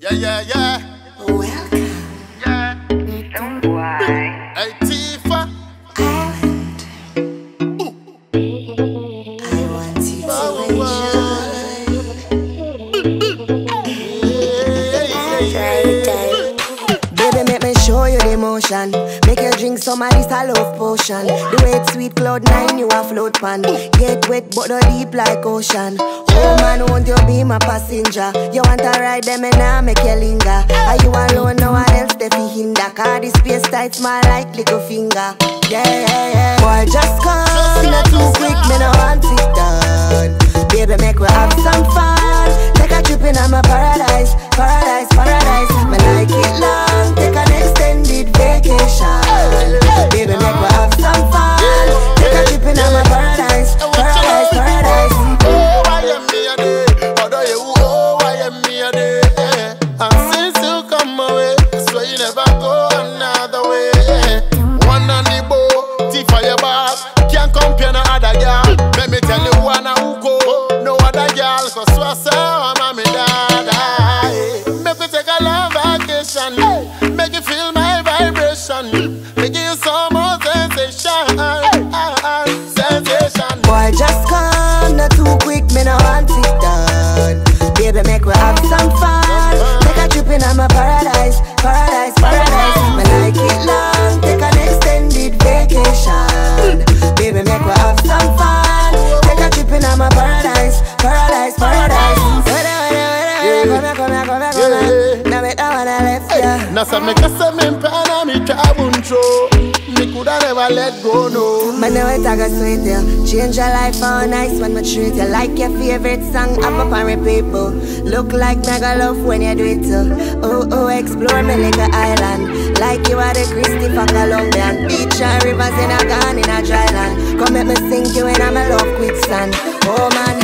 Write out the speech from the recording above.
Yeah, yeah, yeah. Welcome, Yeah. Don't why. Hey, Tifa. Island. I want you to enjoy. Baby, motion. Make you drink some of this love potion. The way it's sweet cloud nine, you a float pan. Get wet, but not deep like ocean. Oh man, won't you be my passenger? You want to ride them and I make you linger. Are you alone? No one else they fi hinder. Cause this space tight, small like little finger. Yeah, yeah, yeah. Boy, just come, not too quick, me no want it done. Baby, make we have some fun. Take a trip in my paradise. Make you feel my vibration. Make you Now me that one I left ya. Na sa me kasa me mpana mi Me coulda never let go no Man, know it go sweet you Change your life all nice when we treat you Like your favorite song, I'm up on repeat people Look like mega love when you do it too Oh, oh, explore me like an island. Like you are the Christopher Colombian Beach and rivers in a gone in a dry land Come let me sink you in a my love quicksand Oh man,